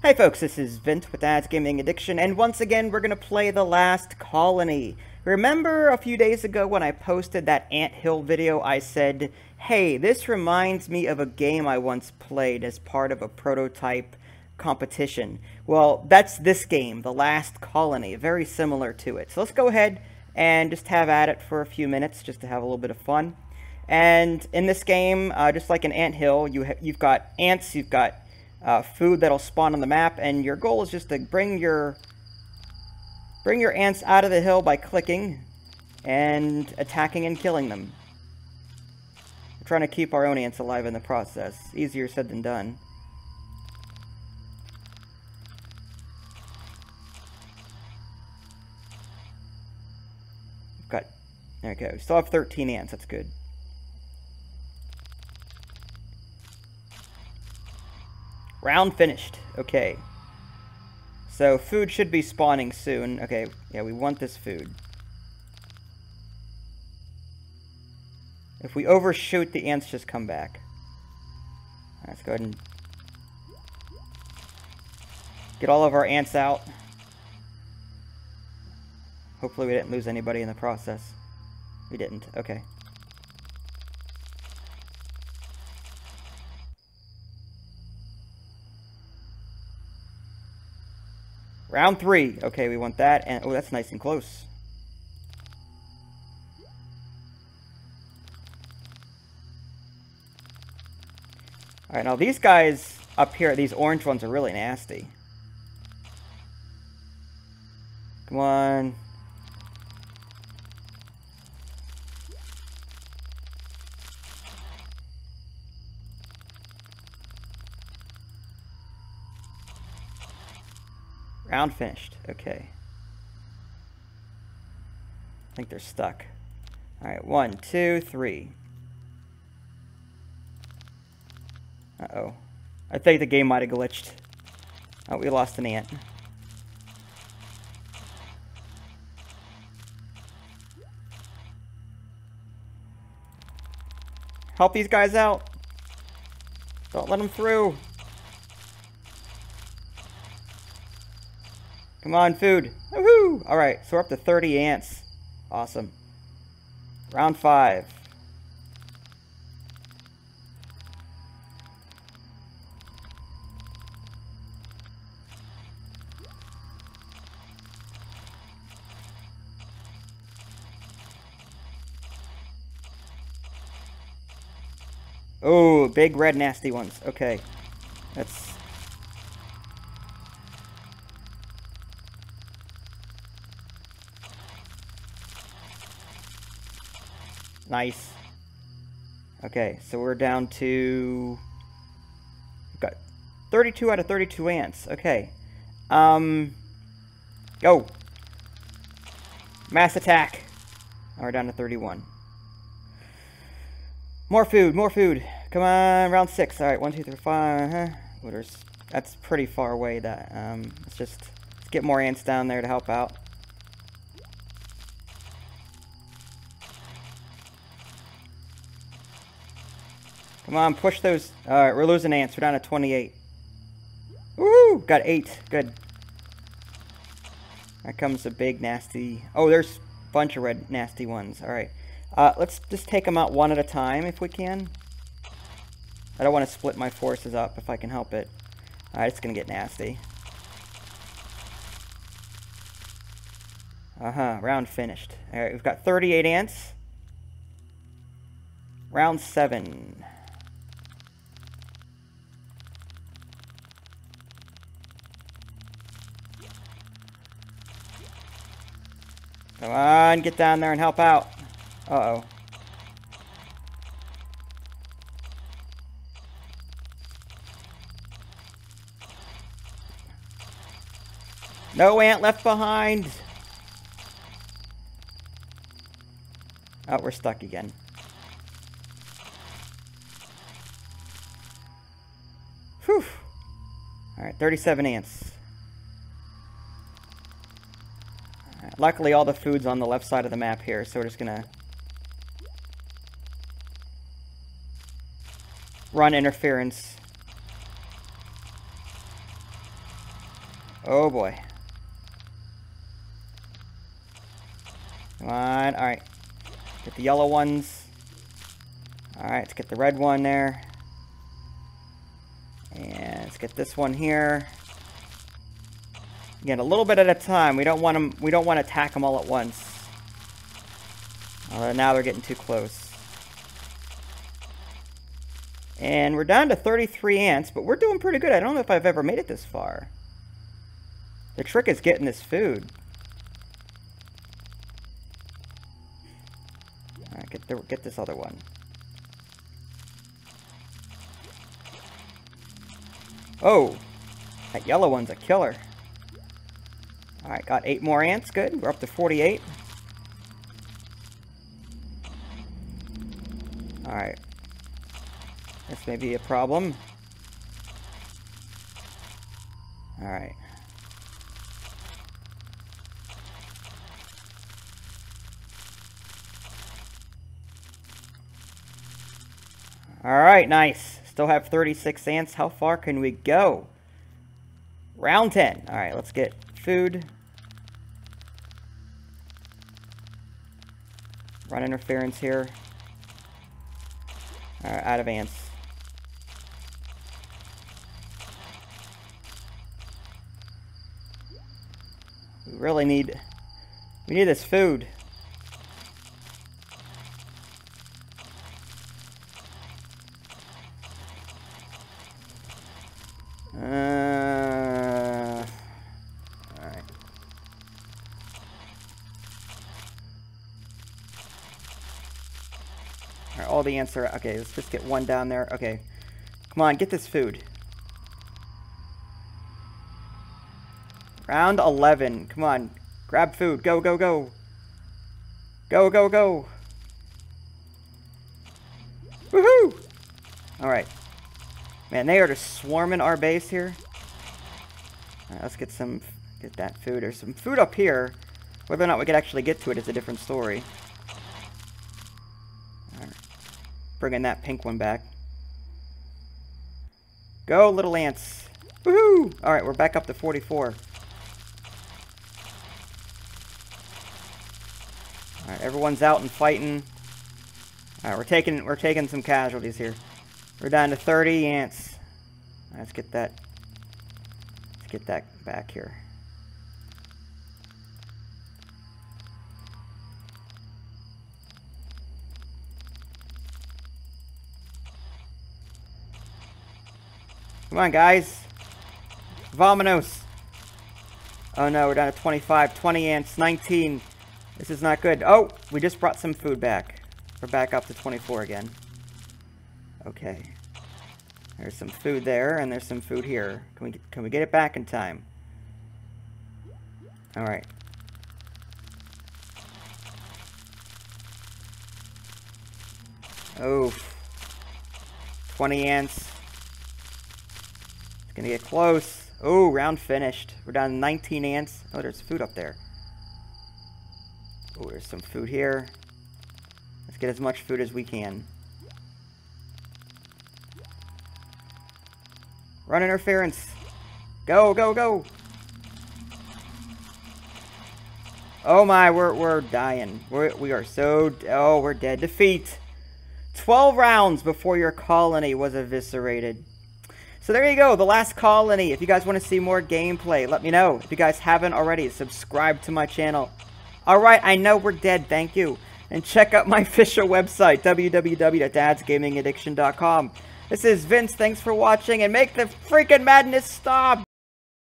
Hey folks, this is Vince with Dad's Gaming Addiction, and once again we're going to play The Last Colony. Remember a few days ago when I posted that Ant Hill video, I said, hey, this reminds me of a game I once played as part of a prototype competition. Well, that's this game, The Last Colony, very similar to it. So let's go ahead and just have at it for a few minutes just to have a little bit of fun. And in this game, uh, just like in Ant Hill, you you've got ants, you've got uh, food that'll spawn on the map, and your goal is just to bring your bring your ants out of the hill by clicking and attacking and killing them. We're trying to keep our own ants alive in the process. Easier said than done. Got there we go. We still have 13 ants. That's good. Round finished. Okay. So food should be spawning soon. Okay, yeah, we want this food. If we overshoot, the ants just come back. Let's go ahead and get all of our ants out. Hopefully we didn't lose anybody in the process. We didn't. Okay. Round three. Okay, we want that. And oh, that's nice and close. Alright, now these guys up here, these orange ones are really nasty. Come on. Round finished. Okay. I think they're stuck. Alright, one, two, three. Uh-oh. I think the game might have glitched. Oh, we lost an ant. Help these guys out. Don't let them through. Come on, food. Woohoo! Alright, so we're up to 30 ants. Awesome. Round five. Oh, big red nasty ones. Okay. That's Nice. Okay, so we're down to... We've got 32 out of 32 ants. Okay. Um... Go! Mass attack! Now we're down to 31. More food, more food. Come on, round six. All right, one, two, three, five. Uh -huh. That's pretty far away. That um, let's just let's get more ants down there to help out. Come on, push those. Alright, we're losing ants. We're down to 28. Woo! Got 8. Good. There comes a big nasty... Oh, there's a bunch of red nasty ones. Alright. Uh, let's just take them out one at a time if we can. I don't want to split my forces up if I can help it. Alright, it's going to get nasty. Uh-huh, round finished. Alright, we've got 38 ants. Round 7. Come on, get down there and help out. Uh-oh. No ant left behind. Oh, we're stuck again. Whew. Alright, 37 ants. Luckily, all the food's on the left side of the map here, so we're just gonna run interference. Oh boy. Come on. Alright. Get the yellow ones. Alright, let's get the red one there. And let's get this one here. Again, a little bit at a time. We don't want them. We don't want to attack them all at once. Uh, now they're getting too close. And we're down to 33 ants, but we're doing pretty good. I don't know if I've ever made it this far. The trick is getting this food. Alright, get, the, get this other one. Oh! That yellow one's a killer. Alright, got eight more ants. Good. We're up to 48. Alright. This may be a problem. Alright. Alright, nice. Still have 36 ants. How far can we go? Round 10. Alright, let's get food. Run interference here. Alright, out of ants. We really need... We need this food. All the answer. Okay, let's just get one down there. Okay. Come on, get this food. Round 11. Come on. Grab food. Go, go, go. Go, go, go. Woohoo! Alright. Man, they are just swarming our base here. Alright, let's get some... Get that food. There's some food up here. Whether or not we could actually get to it is a different story. Bringing that pink one back. Go, little ants. Woohoo! Alright, we're back up to 44. Alright, everyone's out and fighting. Alright, we're taking we're taking some casualties here. We're down to 30 ants. Let's get that let's get that back here. Come on, guys. Vominos. Oh no, we're down to 25. 20 ants. 19. This is not good. Oh, we just brought some food back. We're back up to 24 again. Okay. There's some food there, and there's some food here. Can we, can we get it back in time? Alright. Oh. 20 ants. Gonna get close. Oh, round finished. We're down 19 ants. Oh, there's food up there. Oh, there's some food here. Let's get as much food as we can. Run interference. Go, go, go. Oh my, we're, we're dying. We're, we are so... Oh, we're dead. Defeat. 12 rounds before your colony was eviscerated. So there you go, the last colony. If you guys want to see more gameplay, let me know. If you guys haven't already, subscribe to my channel. Alright, I know we're dead, thank you. And check out my official website, www.dadsgamingaddiction.com. This is Vince, thanks for watching, and make the freaking madness stop!